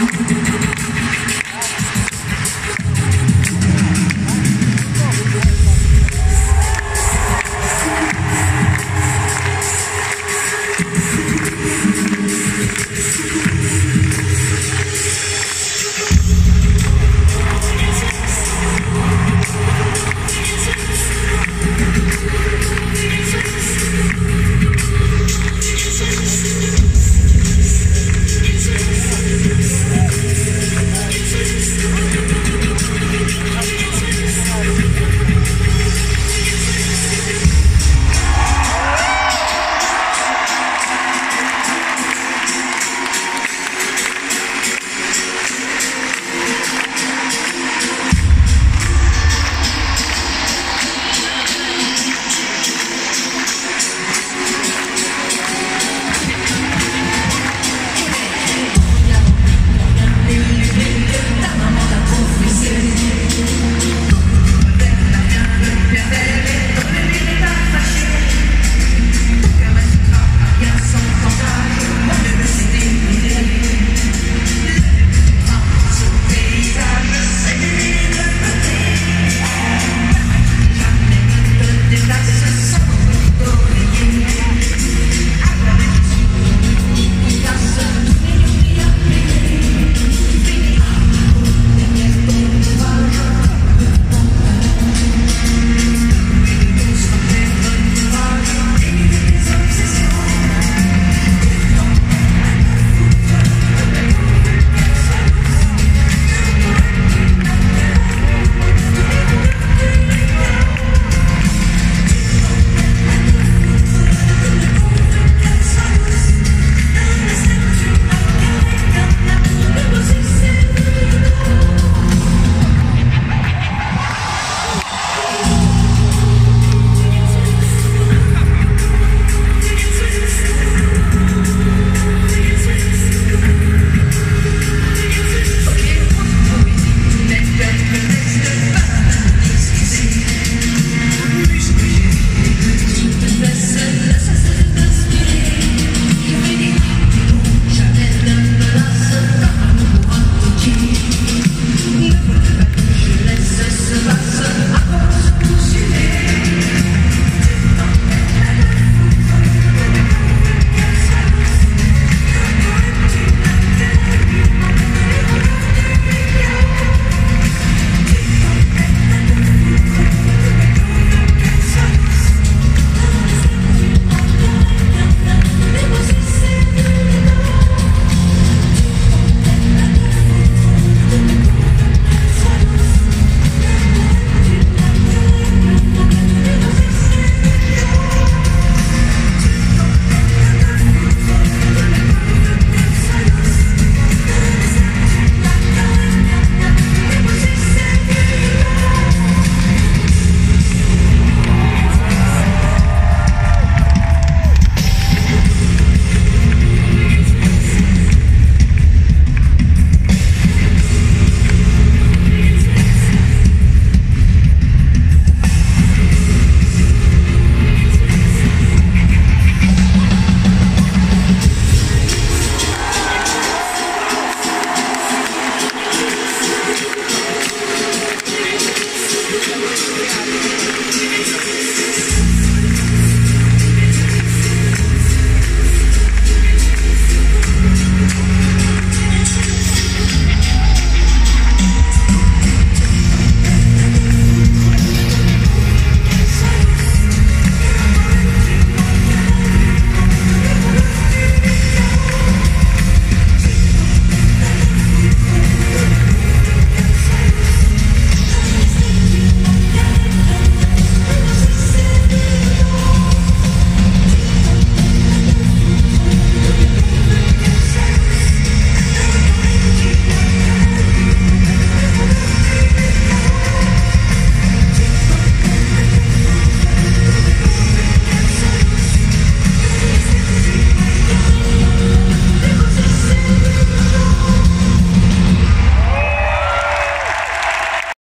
you can do.